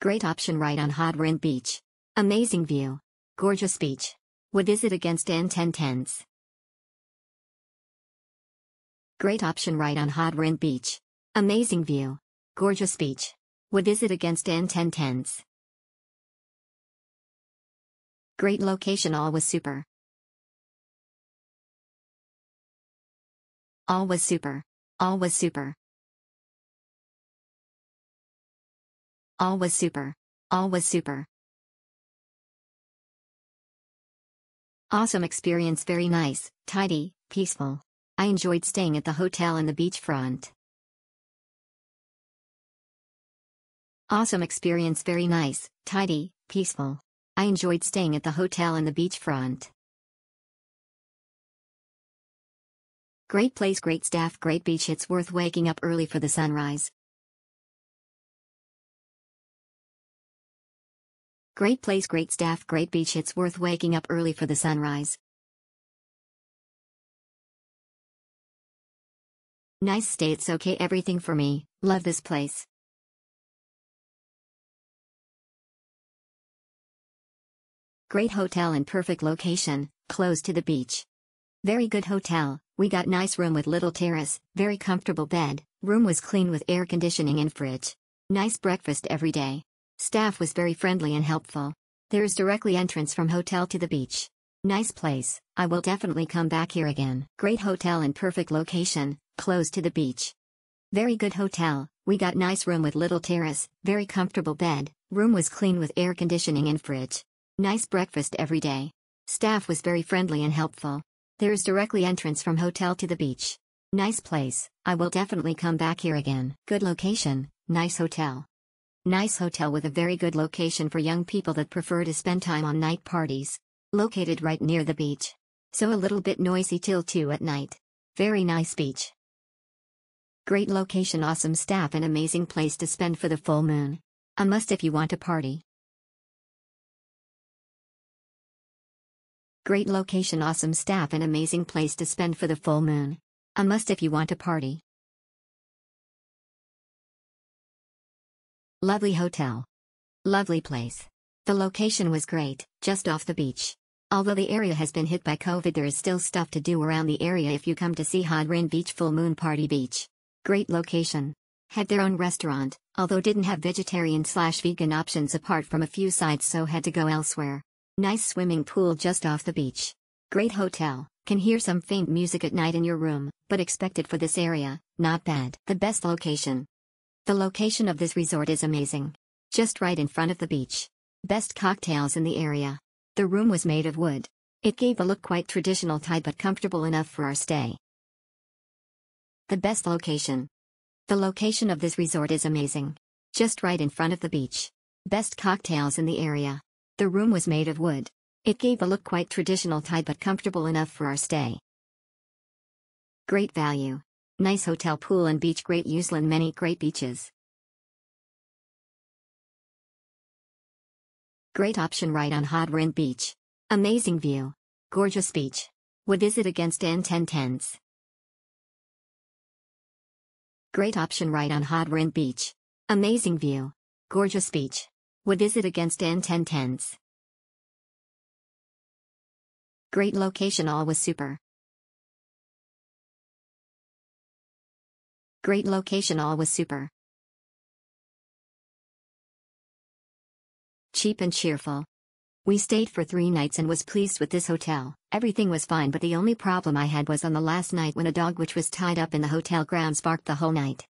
Great option right on Hot Hadrin Beach. Amazing view. Gorgeous beach. Would visit against N1010s. Great option right on Hot Hadrin Beach. Amazing view. Gorgeous beach. Would visit against N1010s. Great location all was super. All was super. All was super. All was super. All was super. Awesome experience very nice, tidy, peaceful. I enjoyed staying at the hotel in the beachfront. Awesome experience very nice, tidy, peaceful. I enjoyed staying at the hotel in the beachfront. Great place great staff great beach it's worth waking up early for the sunrise. Great place great staff great beach it's worth waking up early for the sunrise. Nice stay it's okay everything for me, love this place. Great hotel and perfect location, close to the beach. Very good hotel, we got nice room with little terrace, very comfortable bed, room was clean with air conditioning and fridge. Nice breakfast every day. Staff was very friendly and helpful. There is directly entrance from hotel to the beach. Nice place, I will definitely come back here again. Great hotel and perfect location, close to the beach. Very good hotel, we got nice room with little terrace, very comfortable bed, room was clean with air conditioning and fridge. Nice breakfast every day. Staff was very friendly and helpful. There is directly entrance from hotel to the beach. Nice place, I will definitely come back here again. Good location, nice hotel. Nice hotel with a very good location for young people that prefer to spend time on night parties. Located right near the beach. So a little bit noisy till 2 at night. Very nice beach. Great location awesome staff and amazing place to spend for the full moon. A must if you want to party. Great location awesome staff and amazing place to spend for the full moon. A must if you want to party. Lovely hotel. Lovely place. The location was great, just off the beach. Although the area has been hit by COVID there is still stuff to do around the area if you come to see Hadrin Beach Full Moon Party Beach. Great location. Had their own restaurant, although didn't have vegetarian slash vegan options apart from a few sides, so had to go elsewhere. Nice swimming pool just off the beach. Great hotel, can hear some faint music at night in your room, but expected for this area, not bad. The best location. The location of this resort is amazing. Just right in front of the beach. Best cocktails in the area. The room was made of wood. It gave a look quite traditional type but comfortable enough for our stay. The best location. The location of this resort is amazing. Just right in front of the beach. Best cocktails in the area. The room was made of wood. It gave a look quite traditional type but comfortable enough for our stay. Great value. Nice hotel pool and beach great Uslan many great beaches. Great option right on Hadrin Beach. Amazing view. Gorgeous beach. Would visit against N1010s. Great option right on Hadrin Beach. Amazing view. Gorgeous beach. Would visit against N1010s. Great location all was super. Great location all was super. Cheap and cheerful. We stayed for three nights and was pleased with this hotel. Everything was fine but the only problem I had was on the last night when a dog which was tied up in the hotel grounds barked the whole night.